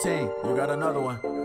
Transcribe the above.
14, you got another one.